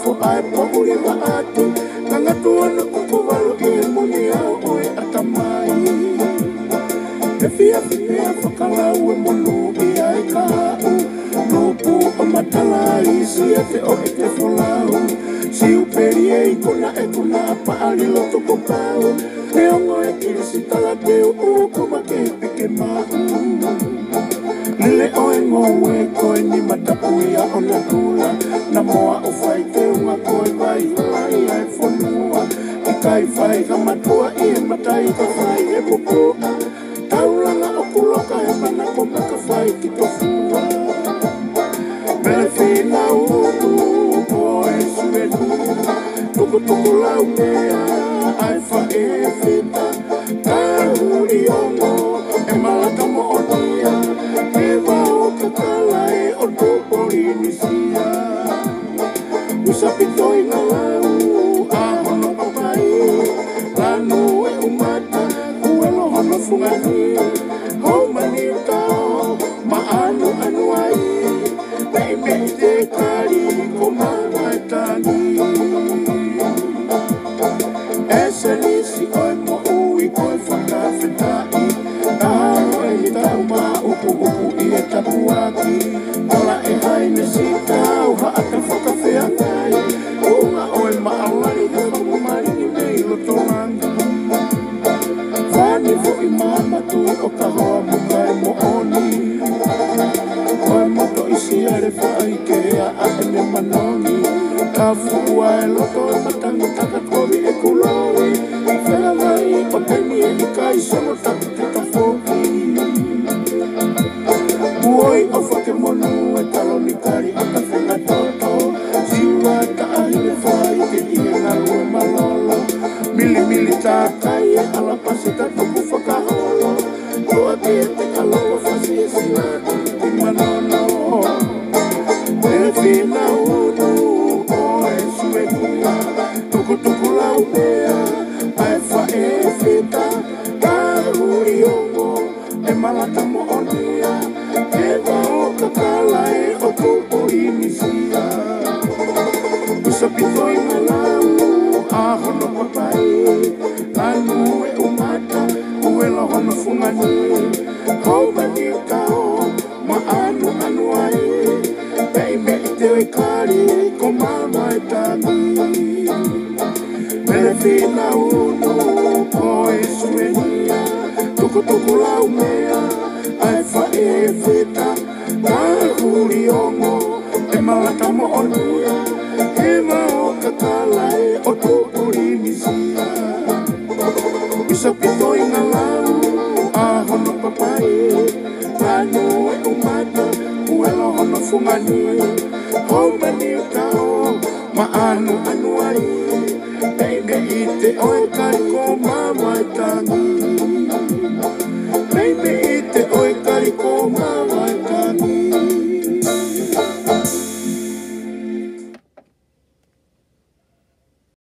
kifo aipo uleva atu nangatuona kukuvalo iye muni yawe atamai efiafineafo kalawe munu iaekau nupu omatalaisi efe oekefolau siupeliei kuna ekuna paalilo tukupau neongoe kilisitalaku le oe ngō e koe ni matapu i a ona kula Na moa o whai te unga koe vai mai ai whanua. I kai whai ka matua i e matai ka whai e pupua. Tauranga o kuloka e mana ko maka whai ki tofua Mele whina unu koe e sue Tuku tuku lau mea ai wha e whita i ongo e malaka mo o nia Ese nisi oi mo ui koi whakawhetai Aharo e ni tau ma upu upu i e tapu i kai sono taku te ta foki Buoi o whake monu talo ni kari o ka whenga toto Siwa ta ahi whai ke i e ngaru e malolo Mili mili e ala pasi ta tuku whakaholo Tua ki e te kaloa whasi e sila a hono papai Lanu e umata uela hono fungani Hau mani kao ma anu anu ai me i te oi kari ko mama e tani Mele Finau Unu o e suenia Tuku tuku lau mea e umata uelo hono fungani Hau mani tau ma